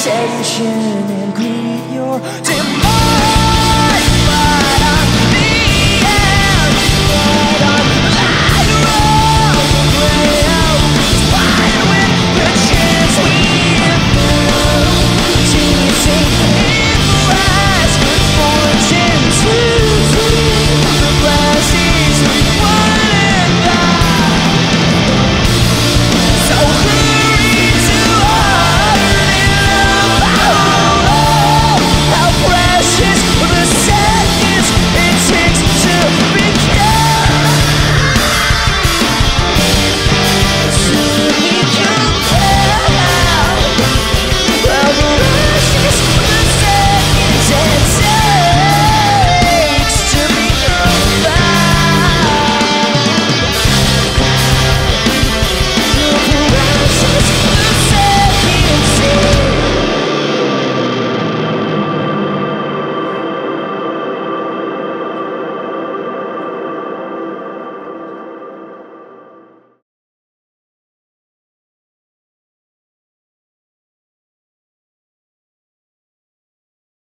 sensation and greet your